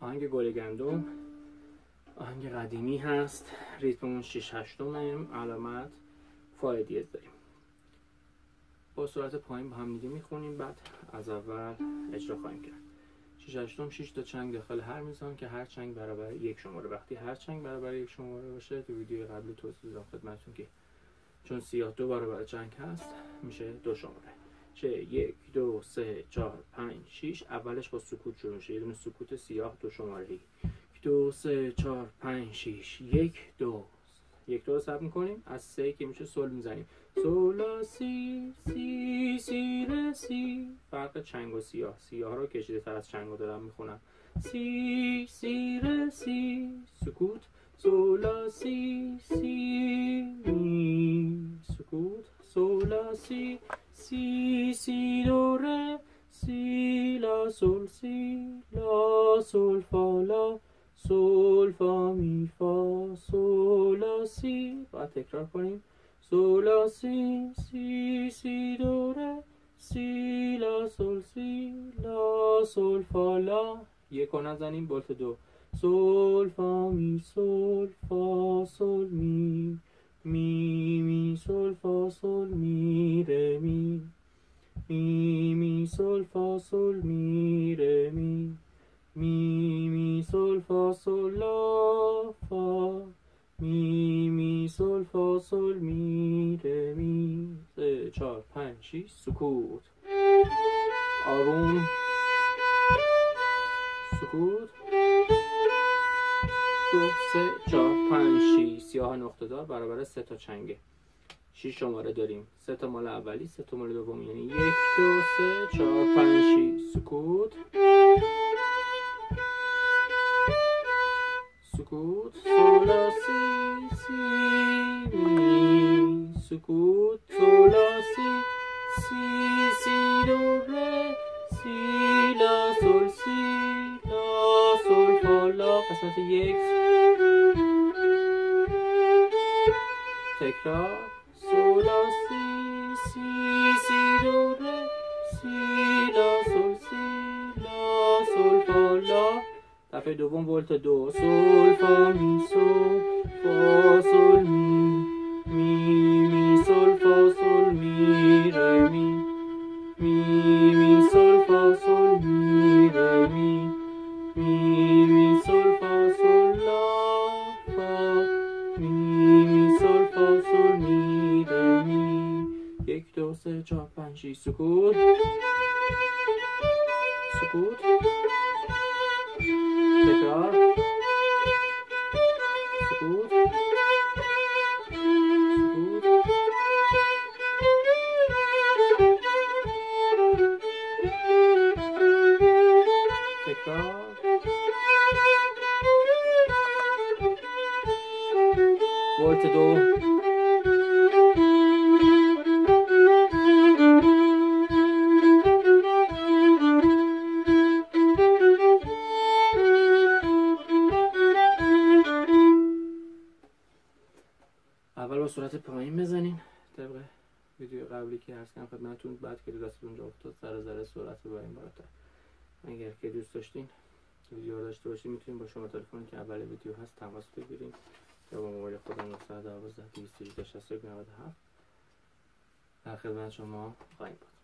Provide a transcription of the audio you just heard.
آهنگ گل گندم. آهنگ قدیمی هست. ریتممون 6 هشتم علامت فا دیز داریم. با سرعت پایین با هم دیگه می‌خونیم. بعد از اول اجرا خواهیم کرد. 6 هشتم 6 تا چنگ داخل هر میزان که هر چنگ برابر یک شماره. وقتی هر چنگ برابر یک شماره باشه تو ویدیو قبلی توضیح دادم خدمتتون که چون سیاه دو برابر چنگ هست میشه دو شماره. چه یک دو سه چهار پنج شیش اولش با سکوت شروع میشه. یه دونه سکوت سیاه دو شماره. ای دو سه چهار پنج شیش یک دو. یک دو ثبت می‌کنیم. از سه که میشه سل می‌زنیم. سولا سی سی سی ر سی. فرق چنگ و سیاه. سیاه رو کشیده تر از چنگ رو دارم می‌خونم. سی سی ر سی. سکوت. سولا سی سی می. سکوت. سولا سی سی سی دو ره سی لا سول سی لا سول فا لا سول فا می فا سول لا سی باید تکرار کنیم سول لا سی سی سی دو ره سی لا سول سی لا سول فا لا یک رو نزنیم بولت دو سول فا می سول فا سول می می می سول فا سول می ره می می می سول فا سول می ره می می می سول فا سول لا فا می می سول فا سول می ره می سه چهار پنج شیش سکوت آروم سکوت دو سه چهار پنج شیش سیاه نقطه دار برابر سه تا چنگه. شیش شماره داریم. سه تا مال اولی سه تا مال دوم. یعنی یک دو سه چهار پنج شیش. سکوت. سکوت. سولا سی سی سکوت. سولا سی سی سی دو ره سی لا سول سی لا سول فا لا قسمت یک تکرار. سولا سی سی سی دو ره سی لا سول سی لا سول فا لا دفعه دوم ولت دو. سول فا می سول فا سول می. می می سول فا سول می ره می. می می سول فا سول می ره می. می دو سه چهار پنج شیش سکوت. سکوت. تکرار. سکوت. سکوت. تکرار. ولت دو. اول با صورت پایین بزنین. طبق ویدیو قبلی که عرض کردم خدمتتون بعد که دستتون جا افتاد ذره ذره سرعت رو بریم بالاتر. اگر که دوست داشتین ویدیو داشته باشین می‌تونین با شما تلفن که اول ویدیو هست تماس بگیرین. یا با موبایل خودم 912 218 67 در خدمت شما خواهیم بود.